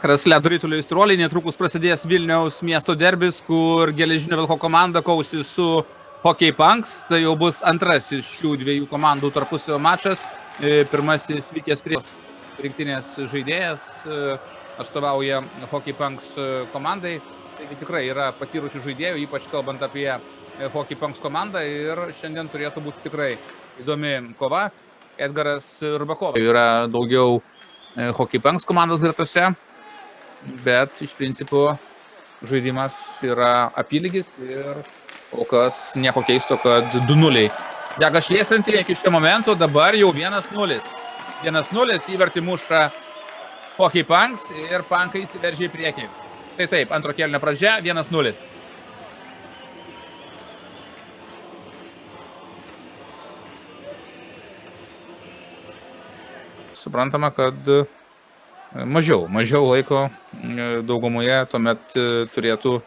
Vakaras ledo rytulio įstroliai, netrukus prasidės Vilniaus miesto derbis, kur geležinio Vilko komanda kausi su Hockey Punks. Tai jau bus antrasis šių dviejų komandų tarpusio mačas. E, Pirmasis vykęs prie rinktinės žaidėjas e, atstovauja Hockey Punks e, komandai. Taigi tikrai yra patyrusių žaidėjų, ypač kalbant apie Hockey Punks komandą. Ir šiandien turėtų būti tikrai įdomi kova. Edgaras Rubakovas yra daugiau Hockey Punks komandos gretose bet iš principo žaidimas yra apylygis ir kol kas nieko keisto, kad 2-0. Dega švieslinti iki šio momento, dabar jau 1-0. 1-0 įverti muša Hockey Punks ir Punkai įsiveržė į priekį. Tai taip, antro kelnio pradžia 1-0. Suprantama, kad mažiau, mažiau laiko daugumoje tuomet turėtų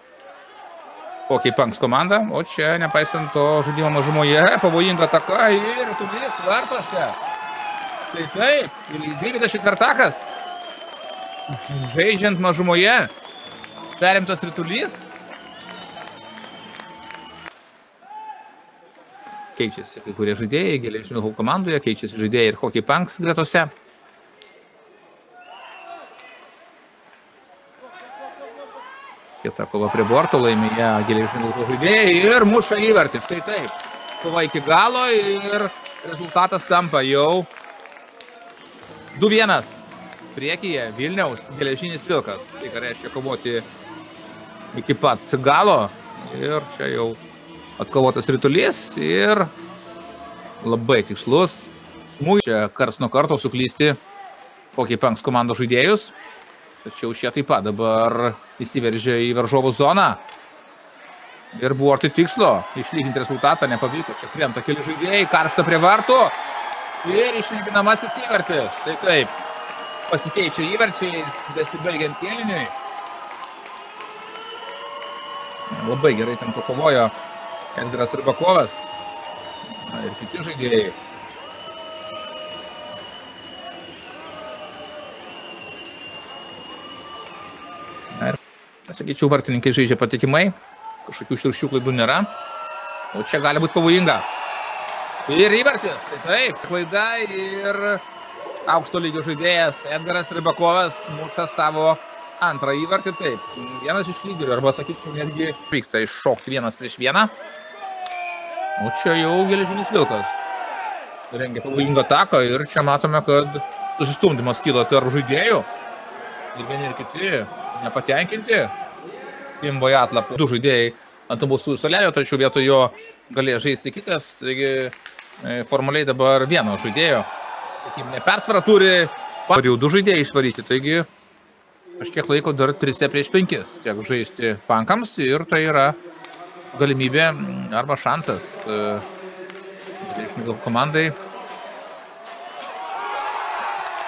kokiai Panks komanda, o čia, nepaisant to žaidimo mažumoje, pavojinga ataka ir tublės vartose. Tai taip, 12 ketvirtakas, žaidžiant mažumoje, perimtas rytulys. Keičiasi kai kurie žaidėjai, geležinio komandoje, keičiasi žaidėjai ir Hockey Punks gretose. Kita kova prie borto laimėja geležinio žaidėjai ir muša įvartį. Štai taip. Kova iki galo ir rezultatas tampa jau 2-1. Priekyje Vilniaus geležinis vilkas. Tai ką reiškia kovoti iki pat galo. Ir čia jau atkovotas rytulys ir labai tikslus. Smūgis. Čia kars nuo karto suklysti kokį penks komandos žaidėjus. Tačiau šie taip pat dabar įsiveržė į varžovų zoną. Ir buvo arti tikslo. Išlyginti rezultatą nepavyko. Čia krenta keli žaidėjai, karšta prie vartų. Ir išlyginamasis įvartis. Tai taip. Pasikeičia įvarčiais, besibaigiant kėliniui. Labai gerai ten pakovojo Edgaras Rybakovas. Na, ir kiti žaidėjai. Sakyčiau, vartininkai žaidžia patikimai, kažkokių širšių klaidų nėra, o čia gali būti pavojinga. Ir įvartis, tai taip, klaida ir aukšto lygio žaidėjas Edgaras Rybakovas muša savo antrą įvartį, taip, vienas iš lyderių, arba sakyčiau, netgi vyksta iššokti vienas prieš vieną. O čia jau geležinis vilkas. Rengia pavojingą ataką ir čia matome, kad susistumdymas kyla tarp žaidėjų. Ir vieni ir kiti nepatenkinti. Imboje atlapų du žaidėjai ant mūsų solelio, tačiau vietoj jo galėjo žaisti kitas. Taigi formaliai dabar vieno žaidėjo. Sakykim, persvarą turi, ir jau du žaidėjai išvaryti. Taigi kažkiek laiko dar 3 prieš 5 tiek žaisti pankams ir tai yra galimybė arba šansas uh, komandai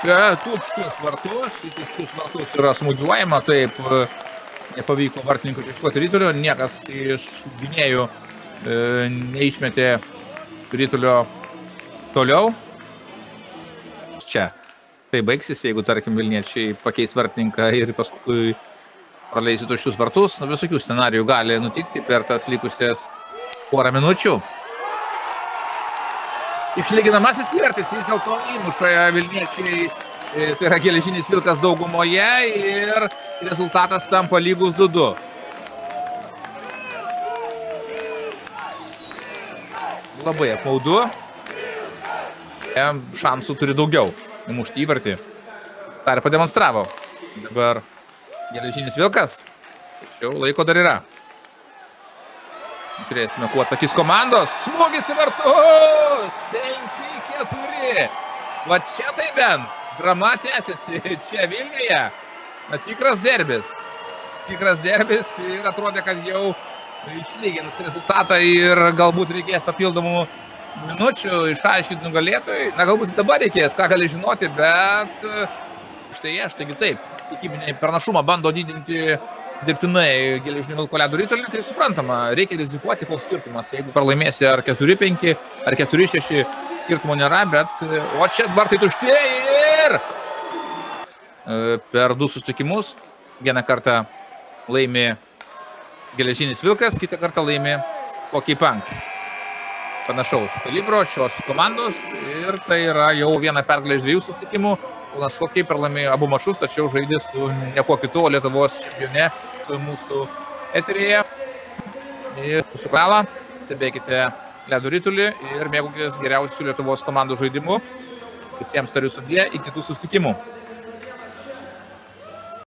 Čia tuščius vartus, į tuščius vartus yra smūgiuojama, taip nepavyko vartininkų iššuoti rytulio, niekas iš gynėjų e, neišmetė rytulio toliau. Čia tai baigsis, jeigu, tarkim, Vilniečiai pakeis vartininką ir paskui praleisi tuščius vartus, visokių scenarijų gali nutikti per tas likusias porą minučių. Išlyginamasis įvertis vis dėlto įmuša Vilniečiai, tai yra geležinis vilkas daugumoje ir rezultatas tampa lygus 2-2. Labai apmaudu. Šansų turi daugiau įmušti įvartį. Ir pademonstravo. Dabar geležinis vilkas. Tačiau laiko dar yra. Žiūrėsime, kuo atsakys komandos. Smūgis į vartus. 5-4. Va čia tai bent. Drama tęsiasi čia Vilniuje. Na, tikras derbis. Tikras derbis ir atrodė, kad jau išlygins rezultatą ir galbūt reikės papildomų minučių išaiškinti nugalėtojui. Na, galbūt dabar reikės, ką gali žinoti, bet štai aš, taigi taip, tikybinį pranašumą bando didinti dirbtinai geležinio vilko ledo rytulininkai, suprantama, reikia rizikuoti, koks skirtumas. Jeigu pralaimėsi ar 4-5, ar 4-6, skirtumo nėra, bet o čia vartai tušti ir e, per du susitikimus. Vieną kartą laimi Geležinis Vilkas, kitą kartą laimi Hockey Punks. Panašaus kalibro šios komandos ir tai yra jau viena pergalė iš dviejų susitikimų. Kaunas Hockey pralaimėjo abu mačus, tačiau žaidė su niekuo kitu, o Lietuvos čempione su mūsų eterėje. Ir mūsų kanalą stebėkite ledo rytulį ir mėgaukitės geriausių Lietuvos komandų žaidimų. Visiems tariu sudė, iki kitų susitikimų.